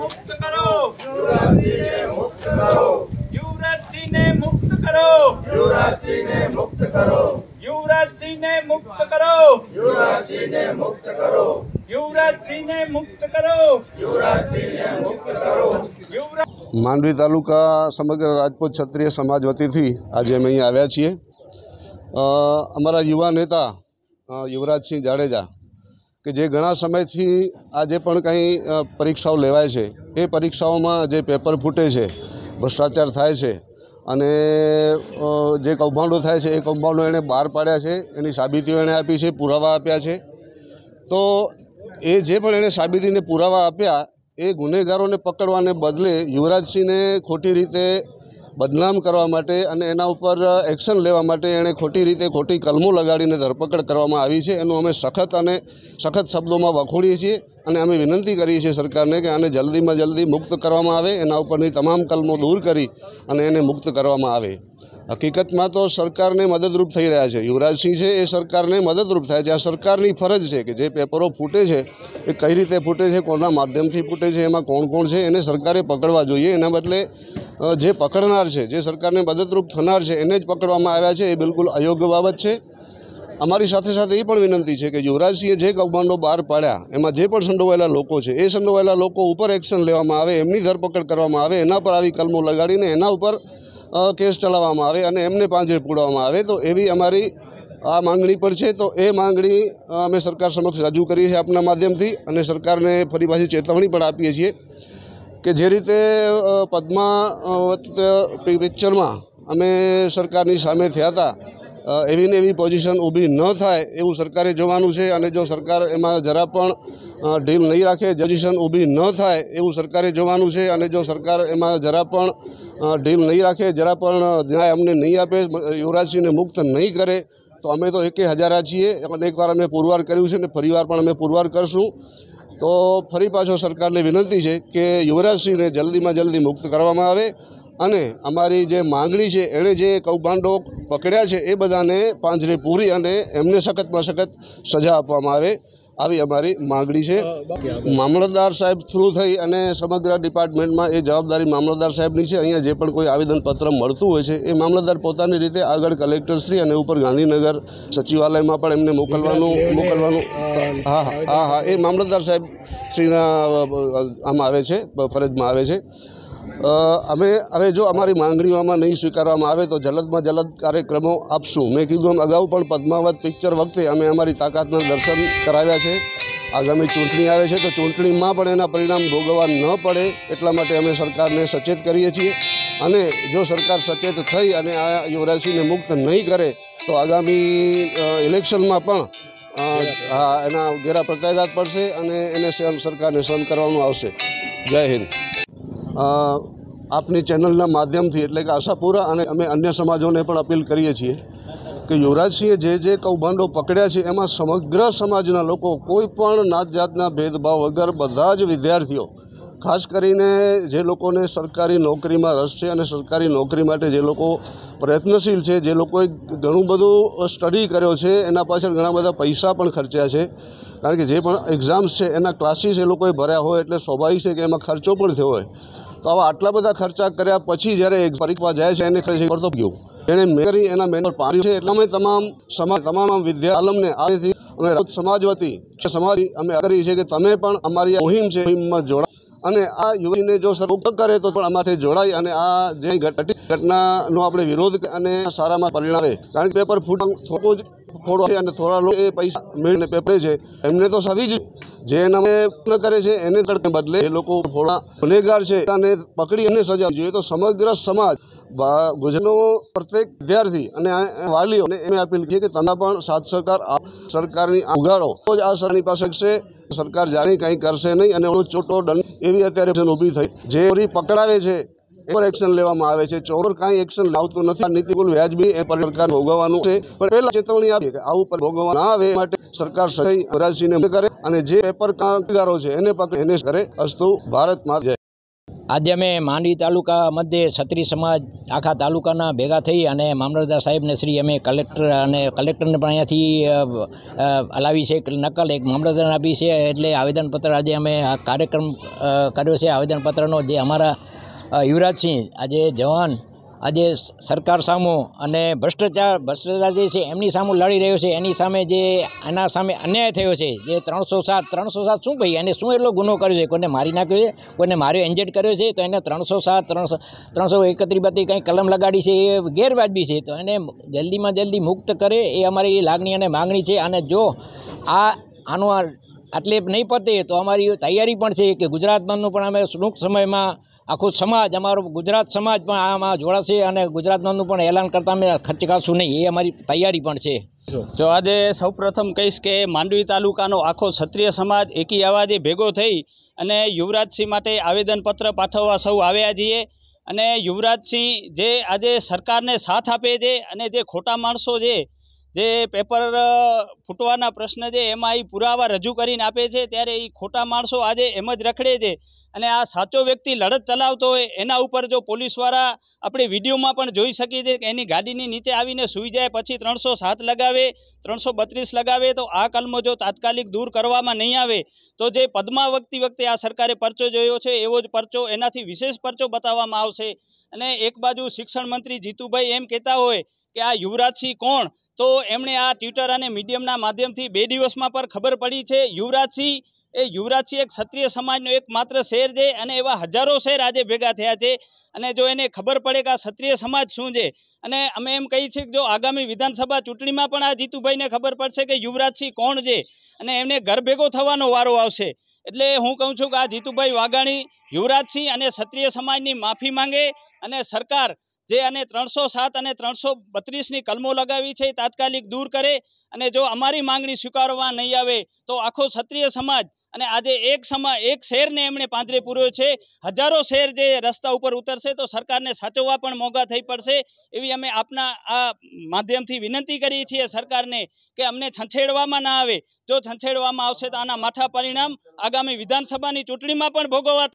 મુક્ત કરો યુવરાજસિંહને મુક્ત કરો યુવરાજસિંહને મુક્ત કરો યુવરાજસિંહને મુક્ત કરો યુવરાજસિંહને મુક્ત કરો યુવરાજસિંહને મુક્ત કરો યુવરાજસિંહને મુક્ત કરો યુવરાજસિંહને મુક્ત કરો યુવરાજ માંડવી તાલુકા સમગ્ર રાજપૂત ક્ષત્રિય સમાજ વતીથી આજે અમે અહીં આવ્યા છીએ. અ, અમારા યુવા નેતા અ, યુવરાજસિંહ જાડેજા કે જે ઘણા સમયથી આજે પણ કંઈ પરીક્ષાઓ લેવાય છે, એ પરીક્ષાઓમાં જે પેપર ફૂટે છે, ભ્રષ્ટાચાર થાય છે અને જે કૌભાંડો થાય છે, એ કૌભાંડો એણે બહાર પાડ્યા છે, એની સાબિતીઓ એણે આપી છે, પુરાવા આપ્યા છે. તો એ જે પણ એણે સાબિતીને પુરાવા આપ્યા, એ ગુનેગારોને પકડવાને બદલે યુવરાજસિંહને ખોટી રીતે બદનામ કરવા માટે અને એના ઉપર એક્શન લેવા માટે એણે ખોટી રીતે ખોટી કલમો લગાડીને ધરપકડ કરવામાં આવી છે. એનું અમે સખત અને સખત શબ્દોમાં વખોડીએ છીએ અને અમે વિનંતી કરીએ છીએ સરકારને કે આને જલ્દીમાં જલ્દી મુક્ત કરવામાં આવે, એના ઉપરની તમામ કલમો દૂર કરી અને એને મુક્ત કરવામાં આવે. હકીકતમાં તો સરકારને મદદરૂપ થઈ રહ્યા છે. યુવરાજસિંહ છે, એ સરકારને મદદરૂપ થાય છે. આ સરકારની ફરજ છે કે જે પેપરો ફૂટે છે, એ કઈ રીતે ફૂટે છે, કોના માધ્યમથી ફૂટે છે, એમાં કોણ કોણ છે, એને સરકારે પકડવા જોઈએ. એના બદલે જે પકડનાર છે, જે સરકારને મદદરૂપ થનાર છે, એને જ પકડવામાં આવ્યા છે, એ બિલકુલ અયોગ્ય બાબત છે. અમારી સાથે સાથે એ પણ વિનંતી છે કે યુવરાજસિંહે જે કૌભાંડો બહાર પાડ્યા, એમાં જે પણ સંડોવાયેલા લોકો છે, એ સંડોવાયેલા લોકો ઉપર એક્શન લેવામાં આવે, એમની ધરપકડ કરવામાં આવે, એના પર આવી કલમો લગાડીને એના ઉપર કેસ ચલાવવામાં આવે અને એમને પાંજરે પૂડવામાં આવે તો એવી અમારી આ માંગણી પર છે. તો એ માંગણી અ, અમે સરકાર સમક્ષ રજૂ કરીએ છીએ આપના માધ્યમથી અને સરકારને ફરી પાછી ચેતવણી પણ આપીએ છીએ કે જે રીતે અ, પદ્માવત પિક્ચરમાં અમે સરકારની સામે થયા હતા અ, એવી ને એવી પોઝિશન ઊભી ન થાય એવું સરકારે જોવાનું છે અને જો સરકાર એમાં જરા પણ ઢીલ નહીં રાખે પોઝિશન ઊભી ન થાય એવું સરકારે જોવાનું છે અને જો સરકાર એમાં જરા પણ ઢીલ નહીં રાખે, જરા પણ ન્યાય અમને નહીં આપે યુવરાજસિંહને મુક્ત નહીં કરે, તો અમે તો એકે હજારા છીએ. અને એકવાર અમે પુરવાર કર્યું છે ને ફરીવાર પણ અમે પુરવાર કરશું. તો ફરી પાછો સરકારને વિનંતી છે કે યુવરાજસિંહને જલ્દીમાં જલ્દી મુક્ત કરવામાં આવે. અને અમારી જે માંગણી છે, એણે જે કૌભાંડો પકડ્યા છે, એ બધાને પાંજરે પૂરી અને એમને સખતમાં સખત સજા આપવામાં આવે આવી અમારી માગણી છે. મામલતદાર સાહેબ થ્રુ થઈ અને સમગ્ર ડિપાર્ટમેન્ટમાં એ જવાબદારી મામલતદાર સાહેબની છે. અહીંયા જે પણ કોઈ આવેદનપત્ર મળતું હોય છે, એ મામલતદાર પોતાની રીતે આગળ કલેક્ટરશ્રી અને ઉપર ગાંધીનગર સચિવાલયમાં પણ એમને મોકલવાનું મોકલવાનું, હા હા હા એ મામલતદાર સાહેબ શ્રીના આમાં આવે છે, ફરજમાં આવે છે. અમે, હવે જો અમારી માંગણીઓમાં નહીં સ્વીકારવામાં આવે તો જલદમાં જલદ કાર્યક્રમો આપશું. મેં કીધું એમ અગાઉ પણ પદ્માવત પિક્ચર વખતે અમે અમારી તાકાતના દર્શન કરાવ્યા છે. આગામી ચૂંટણી આવે છે તો ચૂંટણીમાં પણ એના પરિણામ ભોગવવા ન પડે એટલા માટે અમે સરકારને સચેત કરીએ છીએ. અને જો સરકાર સચેત થઈ અને આ યુવરાજસિંહને મુક્ત નહીં કરે તો આગામી ઇલેક્શનમાં પણ હા, એના ઘેરા પ્રત્યાઘાત પડશે અને એને સહન, સરકારને સહન કરવાનું આવશે. જય હિન્દ. આપની ચેનલના માધ્યમથી એટલે કે આશાપુરા અને અમે અન્ય સમાજોને પણ અપીલ કરીએ છીએ કે યુવરાજસિંહે જે જે કૌભાંડો પકડ્યા છે, એમાં સમગ્ર સમાજના લોકો કોઈ પણ નાત જાતના ભેદભાવ વગર બધા જ વિદ્યાર્થીઓ ખાસ કરીને જે લોકોને સરકારી નોકરીમાં રસ છે અને સરકારી નોકરી માટે જે લોકો પ્રયત્નશીલ છે, જે લોકોએ ઘણું બધું સ્ટડી કર્યો છે, એના પાછળ ઘણા બધા પૈસા પણ ખર્ચ્યા છે. કારણ કે જે પણ એક્ઝામ્સ છે, એના ક્લાસીસ એ લોકોએ ભર્યા હોય એટલે સ્વાભાવિક છે કે એમાં ખર્ચો પણ થયો હોય. તો આવા આટલા બધા ખર્ચા કર્યા પછી જ્યારે એક પરીક્ષા જાય છે, એને ખર્ચ પડતો ગયો. એણે મેં કરી, એના મહેનત પાડ્યું છે, એટલે અમે તમામ સમાજ, તમામ વિદ્યા આલમને આથી અમે રાજપૂત સમાજ વતી સમાજ અમે કરી છે કે તમે પણ અમારી આ મુહિમ છે, મુહિમમાં જોડા અને આ યુવતીને જો સર્વોપક કરે તો પણ અમારે જોડાય અને આ જે ઘટી ઘટનાનો આપણે વિરોધ અને સારામાં પરિણામે. કારણ કે પેપર ફૂટ થોડું જ થોડો છે અને થોડા લોકો એ પૈસા મેળવીને પેપરે છે. એમને તો સવી જ જે એના કરે છે, એને તડકે બદલે એ લોકો થોડા ગુનેગાર છે. અને પકડી એને સજા જોઈએ તો સમગ્ર સમાજ ગુજરાતનો પ્રત્યેક વિદ્યાર્થી અને વાલીઓને એમ અપીલ છે કે તમે પણ સાથ સહકાર સરકારની ઉગાડો. તો જ આ સરની પાસે છે સરકાર જાણે કંઈ કરશે નહીં અને ચોટો દંડ એવી અત્યારે ઊભી થઈ. જે પકડાવે છે પર એક્શન લેવામાં આવે છે. ચોર કાંઈ એક્શન લાવતું નથી. આ નીતિકુલ વ્યાજબી એ પર સરકાર ભોગવવાનું છે. પણ પહેલા ચેતવણી આપીએ કે આવું પર ભોગવવા ના આવે માટે સરકાર સહી રાજસિંહને કરે અને જે પેપર કામગારો છે, એને પકડે, એને કરે. અસ્તુ ભારતમાં જય. આજે અમે માંડવી તાલુકા મધ્યે છત્રી સમાજ આખા તાલુકાના ભેગા થઈ અને મામલતદાર સાહેબને શ્રી અમે કલેક્ટર અને કલેક્ટરને પણ અહીંયાથી અ, અ, લાવી છે નકલ એક મામલતદારને આપી છે. એટલે આવેદનપત્ર આજે અમે આ કાર્યક્રમ કર્યો છે. આવેદનપત્રનો જે અમારા યુવરાજસિંહ આજે જવાન આજે સરકાર સામું અને ભ્રષ્ટાચાર ભ્રષ્ટાચાર જે છે, એમની સામું લડી રહ્યો છે, એની સામે જે એના સામે અન્યાય થયો છે, જે ત્રણસો સાત ત્રણસો સાત શું ભાઈ? એને શું એટલો ગુનો કર્યો છે? કોઈને મારી નાખ્યો છે? કોઈને માર્યો એન્જેટ કર્યો છે? તો એને ત્રણસો સાત, ત્રણસો ત્રણસો એકત્રીસ બધી કંઈ કલમ લગાડી છે, એ ગેરવાજબી છે. તો એને જલ્દીમાં જલ્દી મુક્ત કરે, એ અમારી લાગણી અને માગણી છે. અને જો આ, આનો આટલે નહીં પતે, તો અમારી તૈયારી પણ છે કે ગુજરાત બંધનું પણ અમે ટૂંક સમયમાં આખો સમાજ, અમારો ગુજરાત સમાજ પણ આમાં જોડાશે અને ગુજરાત પણ એલાન કરતાં અમે ખચકાશું નહીં, એ અમારી તૈયારી પણ છે. તો આજે સૌપ્રથમ કહીશ કે માંડવી તાલુકાનો આખો ક્ષત્રિય સમાજ એકી અવાજે ભેગો થઈ અને યુવરાજસિંહ માટે આવેદનપત્ર પાઠવવા સૌ આવ્યા છીએ અને યુવરાજસિંહ જે આજે સરકારને સાથ આપે છે અને જે ખોટા માણસો છે જે પેપર ફૂટવાના પ્રશ્ન છે એમાં એ પુરાવા રજૂ કરીને આપે છે, ત્યારે એ ખોટા માણસો આજે એમ જ રખડે છે. અને આ સાચો વ્યક્તિ લડત ચલાવતો હોય, એના ઉપર જો પોલીસવાળા આપણે વિડીયોમાં પણ જોઈ શકીએ છીએ કે એની ગાડીની નીચે આવીને સૂઈ જાય, પછી ત્રણસો સાત લગાવે, ત્રણસો બત્રીસ લગાવે, તો આ કલમો જો તાત્કાલિક દૂર કરવામાં નહીં આવે, તો જે પદ્માવતી વખતે આ સરકારે પરચો જોયો છે, એવો જ પરચો એનાથી વિશેષ પરચો બતાવવામાં આવશે. અને એક બાજુ શિક્ષણ મંત્રી જીતુભાઈ એમ કહેતા હોય કે આ યુવરાજસિંહ કોણ? તો એમણે આ ટ્વિટર અને મીડિયમના માધ્યમથી બે દિવસમાં પર ખબર પડી છે, યુવરાજસિંહ. એ યુવરાજસિંહ એક ક્ષત્રિય સમાજનો એક માત્ર શેર છે અને એવા હજારો શેર આજે ભેગા થયા છે. અને જો એને ખબર પડે કે આ ક્ષત્રિય સમાજ શું છે, અને અમે એમ કહીએ છીએ કે જો આગામી વિધાનસભા ચૂંટણીમાં પણ આ જીતુભાઈને ખબર પડશે કે યુવરાજસિંહ કોણ છે, અને એમને ઘર ભેગો થવાનો વારો આવશે. એટલે હું કહું છું કે આ જીતુભાઈ વાઘાણી યુવરાજસિંહ અને ક્ષત્રિય સમાજની માફી માંગે અને સરકાર જે અને ત્રણસો સાત અને ત્રણસો બત્રીસની કલમો લગાવી છે એ તાત્કાલિક દૂર કરે અને જો અમારી માંગણી સ્વીકારવા નહીં આવે તો આખો ક્ષત્રિય સમાજ અને આજે એક સમા, એક શેરને એમણે પાંજરે પૂર્યો છે. હજારો શેર જે રસ્તા ઉપર ઉતરશે તો સરકારને સાચવવા પણ મોંઘા થઈ પડશે એવી અમે આપના આ માધ્યમથી વિનંતી કરીએ છીએ સરકારને કે અમને છંછેડવામાં ના આવે. જો છંછેડવામાં આવશે તો આના માઠા પરિણામ આગામી વિધાનસભાની ચૂંટણીમાં પણ ભોગવવા